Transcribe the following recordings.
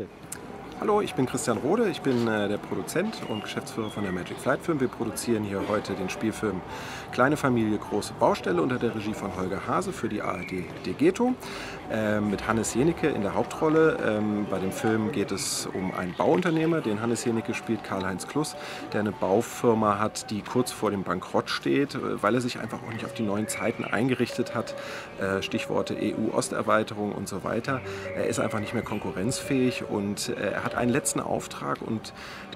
it. Hallo, ich bin Christian Rode, ich bin äh, der Produzent und Geschäftsführer von der Magic Flight Film. Wir produzieren hier heute den Spielfilm Kleine Familie, große Baustelle unter der Regie von Holger Hase für die ARD Degeto äh, mit Hannes Jenicke in der Hauptrolle. Ähm, bei dem Film geht es um einen Bauunternehmer, den Hannes Jenicke spielt, Karl-Heinz Kluss, der eine Baufirma hat, die kurz vor dem Bankrott steht, äh, weil er sich einfach auch nicht auf die neuen Zeiten eingerichtet hat. Äh, Stichworte EU-Osterweiterung und so weiter. Er ist einfach nicht mehr konkurrenzfähig und äh, er hat einen letzten Auftrag und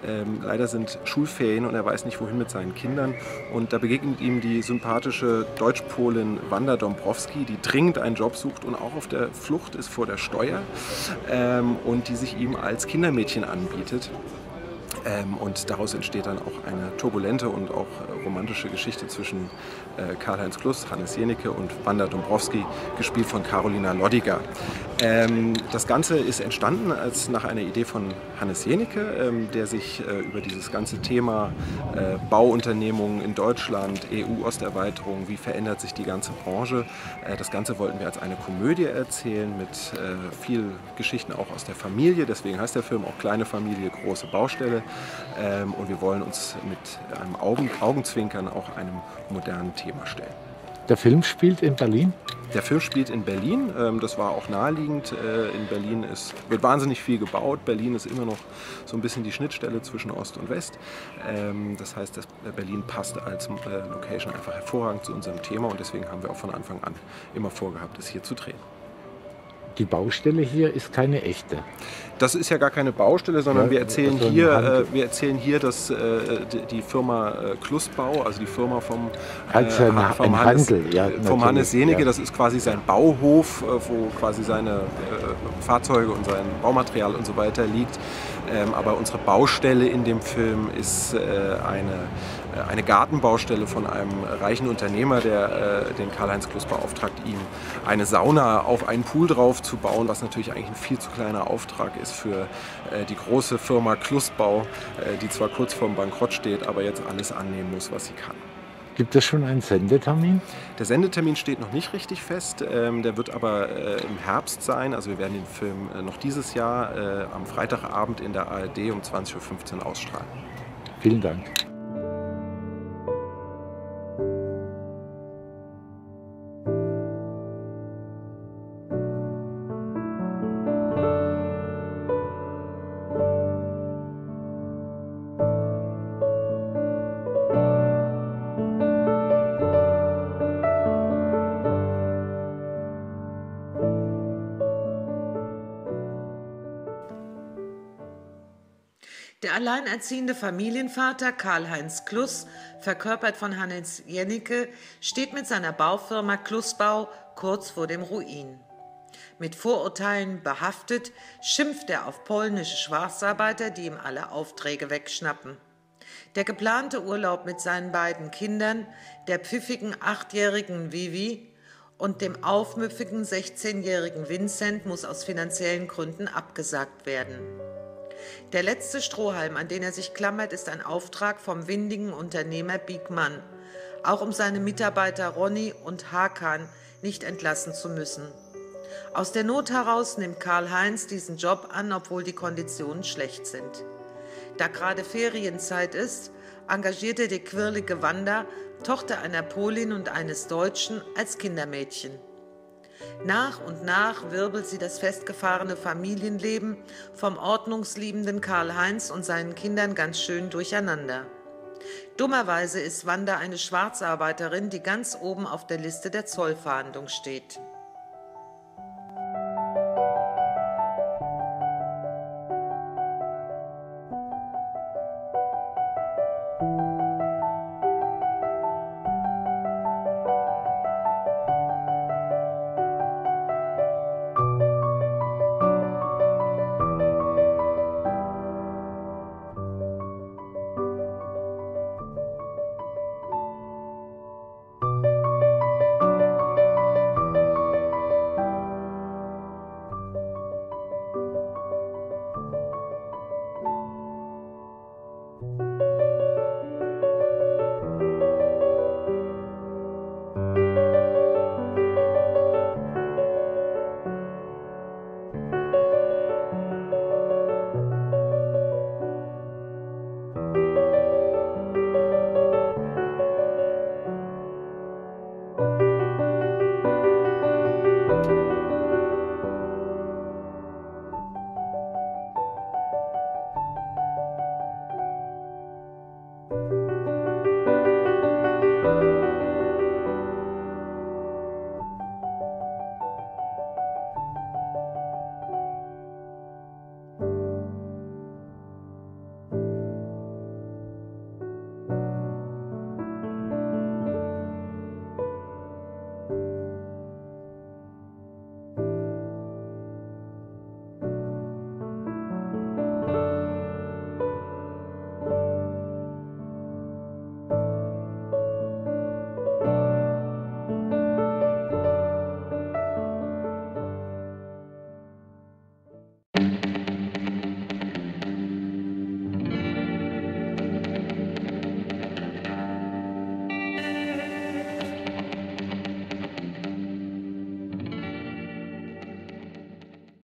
ähm, leider sind Schulferien und er weiß nicht, wohin mit seinen Kindern. Und da begegnet ihm die sympathische Deutschpolin Wanda Dombrowski, die dringend einen Job sucht und auch auf der Flucht ist vor der Steuer ähm, und die sich ihm als Kindermädchen anbietet. Ähm, und daraus entsteht dann auch eine turbulente und auch äh, romantische Geschichte zwischen äh, Karl-Heinz Kluss, Hannes Jenicke und Wanda Dombrowski, gespielt von Carolina Lodiger. Ähm, das Ganze ist entstanden als nach einer Idee von Hannes Jenicke, ähm, der sich äh, über dieses ganze Thema äh, Bauunternehmungen in Deutschland, EU-Osterweiterung, wie verändert sich die ganze Branche, äh, das Ganze wollten wir als eine Komödie erzählen mit äh, viel Geschichten auch aus der Familie. Deswegen heißt der Film auch Kleine Familie, große Baustelle. Ähm, und wir wollen uns mit einem Augen, Augenzwinkern auch einem modernen Thema stellen. Der Film spielt in Berlin? Der Film spielt in Berlin. Ähm, das war auch naheliegend. Äh, in Berlin ist, wird wahnsinnig viel gebaut. Berlin ist immer noch so ein bisschen die Schnittstelle zwischen Ost und West. Ähm, das heißt, dass Berlin passt als äh, Location einfach hervorragend zu unserem Thema und deswegen haben wir auch von Anfang an immer vorgehabt, es hier zu drehen. Die Baustelle hier ist keine echte. Das ist ja gar keine Baustelle, sondern Ja, wir, erzählen also hier, äh, wir erzählen hier, dass äh, die, die Firma äh, Klussbau, also die Firma vom, Also ein- vom ein Hannes, ja, vom Hannes Senecke, ja. das ist quasi sein Bauhof, äh, wo quasi seine äh, Fahrzeuge und sein Baumaterial und so weiter liegt. Ähm, aber unsere Baustelle in dem Film ist eine, eine Gartenbaustelle von einem reichen Unternehmer, der äh, den Karl-Heinz Kluss beauftragt, ihm eine Sauna auf einen Pool drauf zu bauen, was natürlich eigentlich ein viel zu kleiner Auftrag ist für äh, die große Firma Klussbau, äh, die zwar kurz vorm Bankrott steht, aber jetzt alles annehmen muss, was sie kann. Gibt es schon einen Sendetermin? Der Sendetermin steht noch nicht richtig fest, ähm, der wird aber äh, im Herbst sein. Also wir werden den Film äh, noch dieses Jahr äh, am Freitagabend in der ARD um 20.15 Uhr ausstrahlen. Vielen Dank. Der alleinerziehende Familienvater Karl-Heinz Kluss, verkörpert von Hannes Jenicke, steht mit seiner Baufirma Klussbau kurz vor dem Ruin. Mit Vorurteilen behaftet, schimpft er auf polnische Schwarzarbeiter, die ihm alle Aufträge wegschnappen. Der geplante Urlaub mit seinen beiden Kindern, der pfiffigen achtjährigen Vivi und dem aufmüffigen 16-jährigen Vincent, muss aus finanziellen Gründen abgesagt werden. Der letzte Strohhalm, an den er sich klammert, ist ein Auftrag vom windigen Unternehmer Biegmann, auch um seine Mitarbeiter Ronny und Hakan nicht entlassen zu müssen. Aus der Not heraus nimmt Karl-Heinz diesen Job an, obwohl die Konditionen schlecht sind. Da gerade Ferienzeit ist, engagierte die quirlige Wanda, Tochter einer Polin und eines Deutschen, als Kindermädchen. Nach und nach wirbelt sie das festgefahrene Familienleben vom ordnungsliebenden Karl-Heinz und seinen Kindern ganz schön durcheinander. Dummerweise ist Wanda eine Schwarzarbeiterin, die ganz oben auf der Liste der Zollfahndung steht.